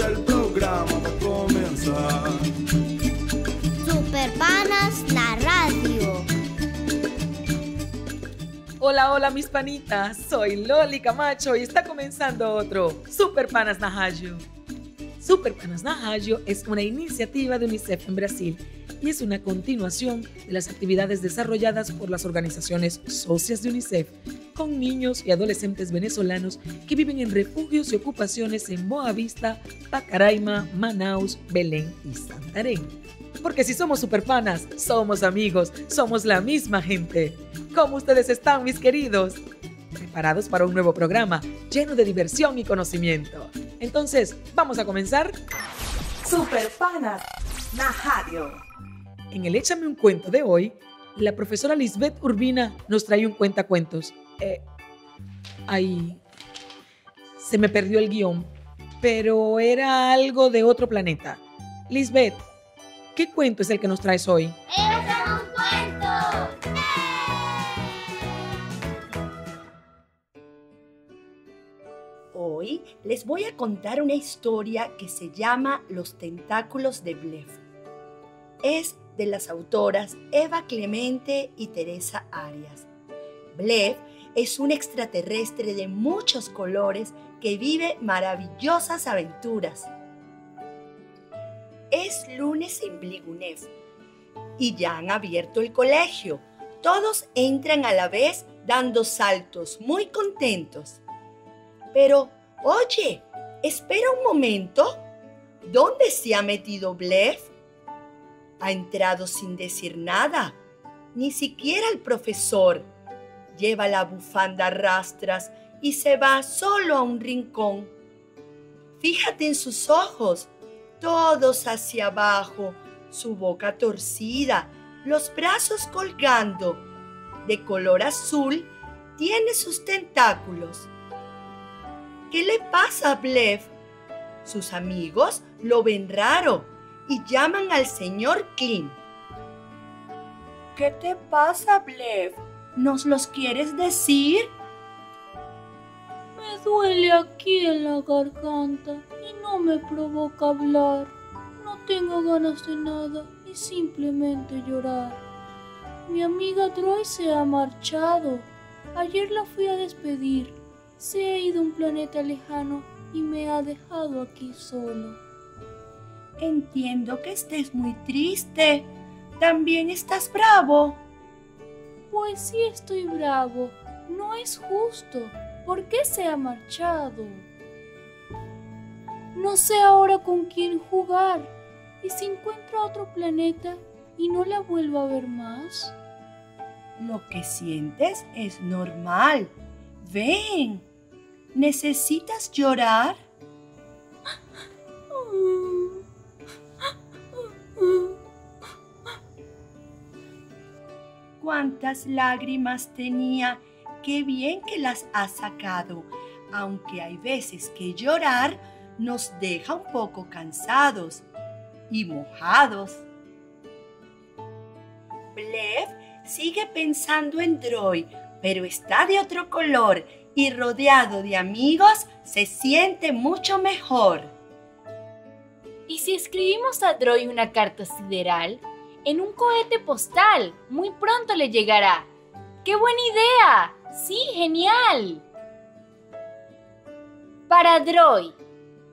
ya el programa va a comenzar. Super Panas, la radio. Hola, hola mis panitas, soy Loli Camacho y está comenzando otro Super Panas Najayo. Super Panas Najayo es una iniciativa de UNICEF en Brasil y es una continuación de las actividades desarrolladas por las organizaciones socias de UNICEF con niños y adolescentes venezolanos que viven en refugios y ocupaciones en Boavista, Pacaraima, Manaus, Belén y Santarém. Porque si somos superpanas, somos amigos, somos la misma gente. ¿Cómo ustedes están, mis queridos? ¿Preparados para un nuevo programa lleno de diversión y conocimiento? Entonces, ¿vamos a comenzar? Superpanas Najario. En el Échame un cuento de hoy, la profesora Lisbeth Urbina nos trae un cuentacuentos. Eh, ahí se me perdió el guion, pero era algo de otro planeta. Lisbeth, ¿qué cuento es el que nos traes hoy? ¡Échame un cuento! Hoy les voy a contar una historia que se llama Los tentáculos de Blef. Es de las autoras Eva Clemente y Teresa Arias. Blef es un extraterrestre de muchos colores que vive maravillosas aventuras. Es lunes en Bligunef y ya han abierto el colegio. Todos entran a la vez dando saltos muy contentos. Pero, oye, espera un momento. ¿Dónde se ha metido Blef? Ha entrado sin decir nada. Ni siquiera el profesor. Lleva la bufanda a rastras y se va solo a un rincón. Fíjate en sus ojos, todos hacia abajo, su boca torcida, los brazos colgando. De color azul, tiene sus tentáculos. ¿Qué le pasa a Blef? Sus amigos lo ven raro y llaman al señor Klim. ¿Qué te pasa, Blef? ¿Nos los quieres decir? Me duele aquí en la garganta y no me provoca hablar. No tengo ganas de nada y simplemente llorar. Mi amiga Troy se ha marchado. Ayer la fui a despedir. Se ha ido a un planeta lejano y me ha dejado aquí solo. Entiendo que estés muy triste. ¿También estás bravo? Pues sí estoy bravo. No es justo. ¿Por qué se ha marchado? No sé ahora con quién jugar. ¿Y si encuentro otro planeta y no la vuelvo a ver más? Lo que sientes es normal. Ven. ¿Necesitas llorar? ¿Cuántas lágrimas tenía? Qué bien que las ha sacado, aunque hay veces que llorar nos deja un poco cansados y mojados. Blef sigue pensando en Droy, pero está de otro color y rodeado de amigos se siente mucho mejor. ¿Y si escribimos a Droy una carta sideral? En un cohete postal. Muy pronto le llegará. ¡Qué buena idea! Sí, genial. Para Droy,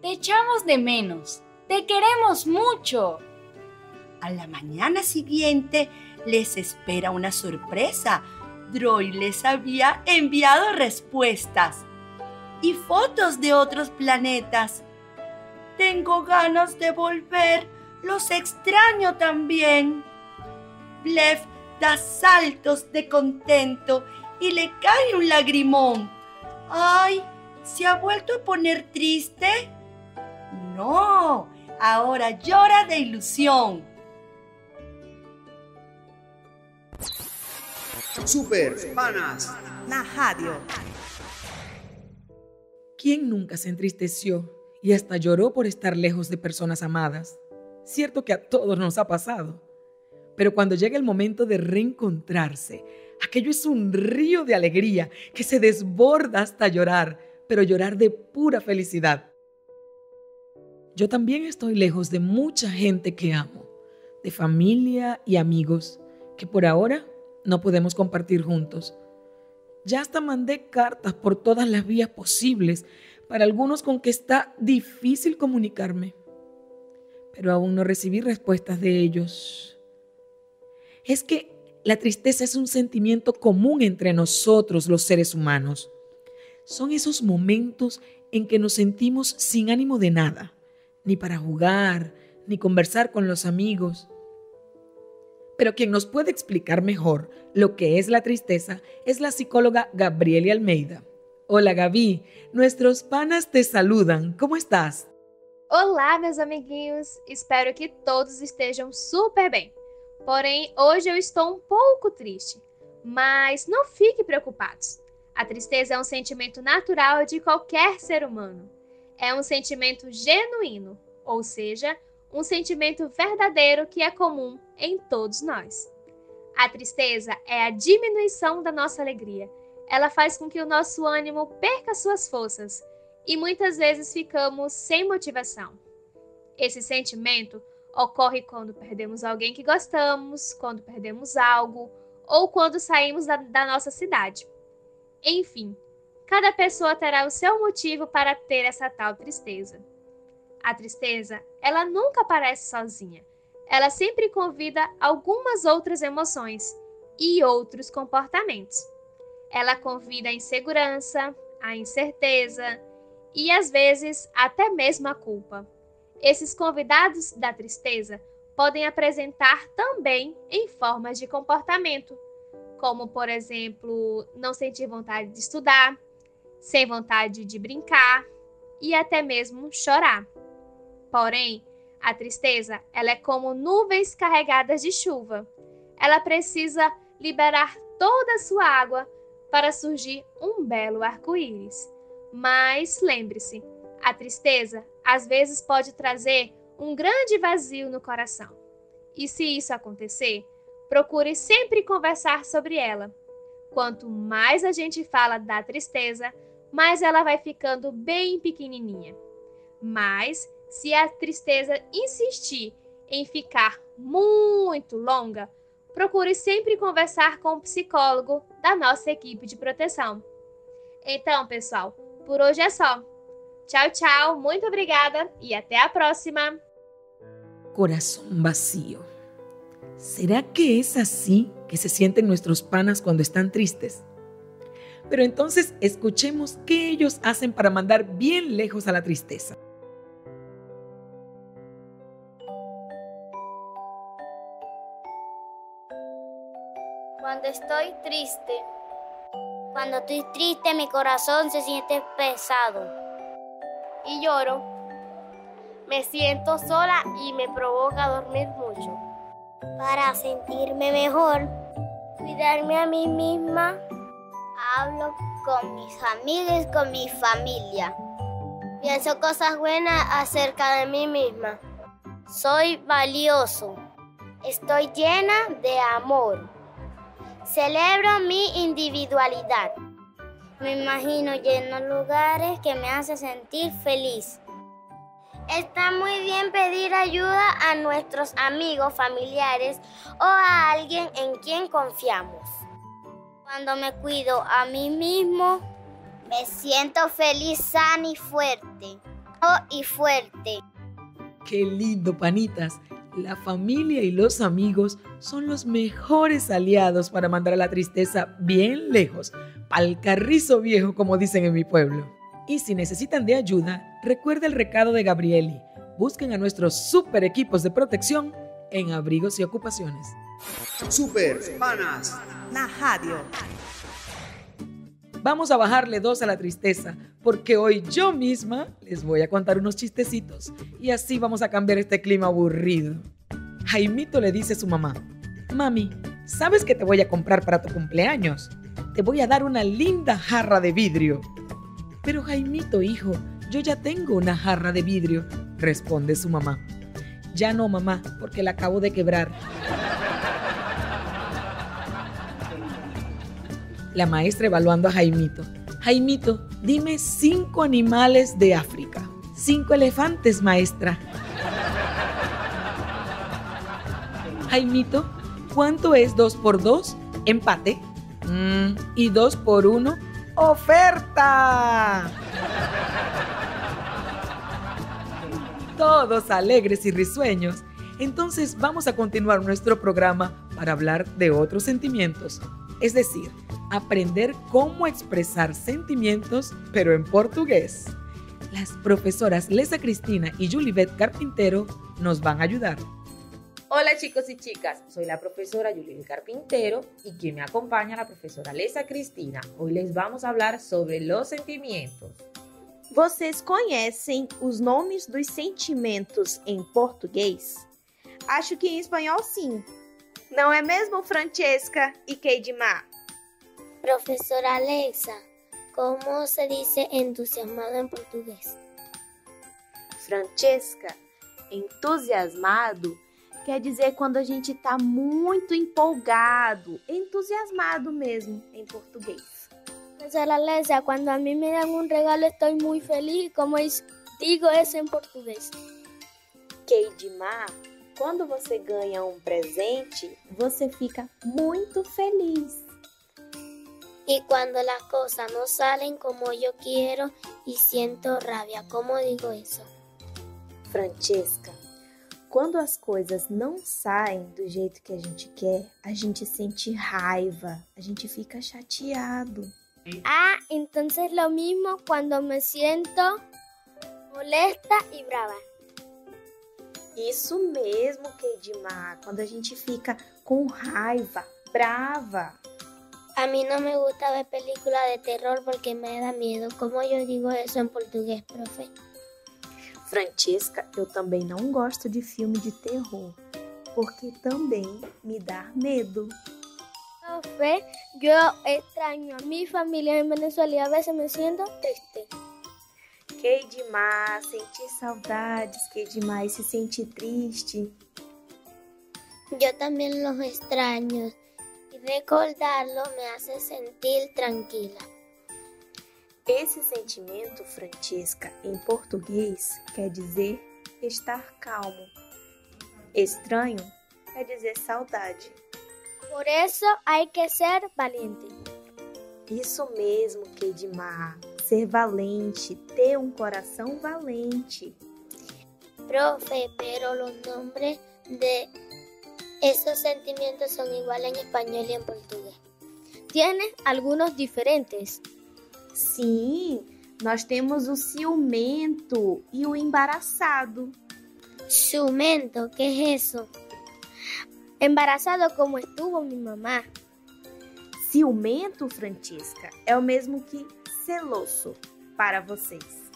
te echamos de menos. Te queremos mucho. A la mañana siguiente les espera una sorpresa. Droy les había enviado respuestas y fotos de otros planetas. Tengo ganas de volver, los extraño también. Blef da saltos de contento y le cae un lagrimón. ¡Ay! ¿Se ha vuelto a poner triste? No, ahora llora de ilusión. Super Panas Najadio. ¿Quién nunca se entristeció y hasta lloró por estar lejos de personas amadas? Cierto que a todos nos ha pasado. Pero cuando llega el momento de reencontrarse, aquello es un río de alegría que se desborda hasta llorar, pero llorar de pura felicidad. yo también estoy lejos de mucha gente que amo, de familia y amigos que por ahora no podemos compartir juntos. Ya hasta mandé cartas por todas las vías posibles para algunos con que está difícil comunicarme, pero aún no recibí respuestas de ellos. Es que la tristeza es un sentimiento común entre nosotros los seres humanos. Son esos momentos en que nos sentimos sin ánimo de nada, ni para jugar, ni conversar con los amigos. Pero quien nos puede explicar mejor lo que es la tristeza es la psicóloga Gabriela Almeida. Hola Gabi, nuestros panas te saludan. ¿Cómo estás? Olá, meus amiguinhos. Espero que todos estejam super bem. Porém, hoje eu estou um pouco triste. Mas não fique preocupados. A tristeza é um sentimento natural de qualquer ser humano. É um sentimento genuíno, ou seja, um sentimento verdadeiro que é comum em todos nós. A tristeza é a diminuição da nossa alegria. Ela faz com que o nosso ânimo perca suas forças e muitas vezes ficamos sem motivação. Esse sentimento ocorre quando perdemos alguém que gostamos, quando perdemos algo ou quando saímos da, da nossa cidade. Enfim, cada pessoa terá o seu motivo para ter essa tal tristeza. A tristeza, ela nunca aparece sozinha. Ela sempre convida algumas outras emoções e outros comportamentos. Ela convida a insegurança, a incerteza e às vezes até mesmo a culpa. Esses convidados da tristeza podem apresentar também em formas de comportamento, como por exemplo, não sentir vontade de estudar, sem vontade de brincar e até mesmo chorar. Porém, a tristeza, ela é como nuvens carregadas de chuva. Ela precisa liberar toda a sua água para surgir um belo arco-íris. Mas lembre-se, a tristeza às vezes pode trazer um grande vazio no coração. E se isso acontecer, procure sempre conversar sobre ela. Quanto mais a gente fala da tristeza, mais ela vai ficando bem pequenininha. Mas se a tristeza insistir em ficar muito longa, procure sempre conversar com o psicólogo da nossa equipe de proteção. Então, pessoal, por hoje é só. Tchau, tchau, muito obrigada e até a próxima. Corazón vacío. ¿Será que es así que se sienten nuestros panas cuando están tristes? Pero entonces escuchemos qué ellos hacen para mandar bien lejos a la tristeza. Cuando estoy triste. Cuando estoy triste mi corazón se siente pesado. Y lloro. Me siento sola y me provoca dormir mucho. Para sentirme mejor, cuidarme a mí misma, hablo con mis amigos con mi familia. Pienso cosas buenas acerca de mí misma. Soy valioso. Estoy llena de amor. Celebro mi individualidad. Me imagino lleno lugares que me hacen sentir feliz. Está muy bien pedir ayuda a nuestros amigos, familiares o a alguien en quien confiamos. Cuando me cuido a mí mismo, me siento feliz, sana y fuerte. Oh, y fuerte. Qué lindo, panitas. La familia y los amigos son los mejores aliados para mandar a la tristeza bien lejos, pa'l carrizo viejo, como dicen en mi pueblo. Y si necesitan de ayuda, recuerda el recado de Gabrieli. Busquen a nuestros super equipos de protección en abrigos y ocupaciones. Super Panas na Rádio. Vamos a bajarle dos a la tristeza, porque hoy yo misma les voy a contar unos chistecitos y así vamos a cambiar este clima aburrido. Jaimito le dice a su mamá, Mami, ¿sabes que te voy a comprar para tu cumpleaños? Te voy a dar una linda jarra de vidrio. Pero Jaimito, hijo, yo ya tengo una jarra de vidrio, responde su mamá. Ya no, mamá, porque la acabo de quebrar. La maestra evaluando a Jaimito. Jaimito, dime cinco animales de África. Cinco elefantes, maestra. Jaimito, ¿cuánto es 2 por 2? Empate. Mm, ¿Y 2 por 1? ¡Oferta! Todos alegres y risueños. Entonces vamos a continuar nuestro programa para hablar de otros sentimientos. Es decir, aprender cómo expresar sentimientos, pero en portugués. Las profesoras Lesa Cristina y Julibet Carpintero nos van a ayudar. Hola chicos y chicas, soy la profesora Julibet Carpintero y quien me acompaña la profesora Lesa Cristina. Hoy les vamos a hablar sobre los sentimientos. Vocês conhecem os nomes dos sentimentos em português? Acho que em espanhol sim. Não é mesmo, Francesca e Keidimar? Profesora Alexa, ¿cómo se dice entusiasmado en portugués? Francesca, entusiasmado quer dizer quando a gente está muito empolgado, entusiasmado mesmo em português. Profesora Alexa, cuando a mí me dan un regalo estoy muy feliz. ¿Cómo es- digo eso en portugués? Keidimar, quando você ganha um presente, você fica muito feliz. Y cuando las cosas no salen como yo quiero y siento rabia, ¿cómo digo eso? Francesca, quando as coisas não saem do jeito que a gente quer, a gente sente raiva, a gente fica chateado. Ah, entonces lo mismo cuando me siento molesta y brava. Isso mesmo, Keidimar, quando a gente fica com raiva, brava. A mí no me gusta ver películas de terror porque me da miedo. ¿Cómo yo digo eso en portugués, profe? Francesca, eu também não gosto de filme de terror, porque também me dá medo. Profe, yo extraño a mi familia en Venezuela y a veces me siento triste. Keidimar, sentir saudades, Keidimar, e se sentir triste. Yo también los extraño recordarlo me hace sentir tranquila. Esse sentimento, Francesca, em português quer dizer estar calmo. Estranho quer dizer saudade. Por eso hay que ser valiente. Isso mesmo, Keidimar. Ser valente, ter um coração valente. Profe, pero los nombres de esos sentimientos son iguales en español y en portugués. Tiene algunos diferentes. Sim, nós temos o ciumento e o embaraçado. Ciumento, ¿qué es eso? Embarazado como estuvo mi mamá. Ciumento, Francesca, é o mesmo que celoso para vocês.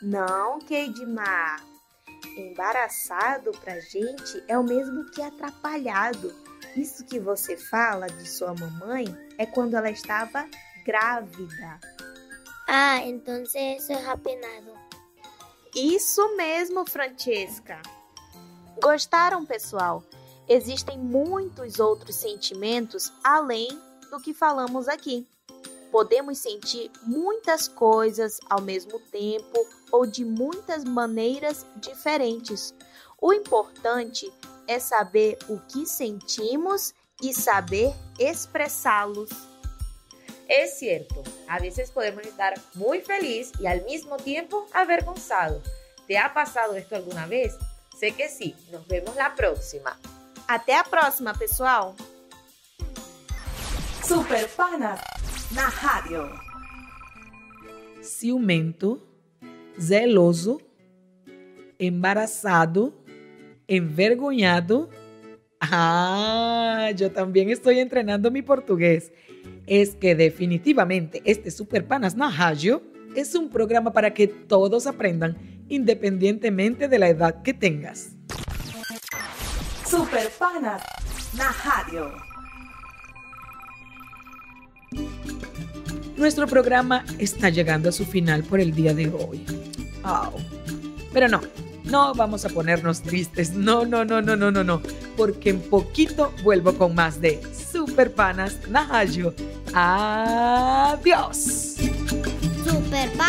Não, Keidimar. Embaraçado pra gente é o mesmo que atrapalhado. Isso que você fala de sua mamãe é quando ela estava grávida. Ah, entonces eso es apenado. Isso mesmo, Francesca. Gostaram, pessoal? Existem muitos outros sentimentos além do que falamos aqui. Podemos sentir muitas coisas ao mesmo tempo ou de muitas maneiras diferentes. O importante é saber o que sentimos e saber expressá-los. Es cierto, a veces podemos estar muy feliz y al mismo tiempo avergonzado. ¿Te ha pasado esto alguna vez? Sé que sí. Nos vemos la próxima. Até a próxima, pessoal! Super Panas na rádio. ciumento, zeloso, embaraçado, envergonhado. Ah, yo también estoy entrenando mi portugués. Es que definitivamente este Super Panas na Rádio es un programa para que todos aprendan independientemente de la edad que tengas. Super Panas na rádio. Nuestro programa está llegando a su final por el día de hoy. Au. Pero no, no vamos a ponernos tristes. No, no, no, no, no, no, no. Porque en poquito vuelvo con más de Super Panas Najayo. Adiós. Super Panas.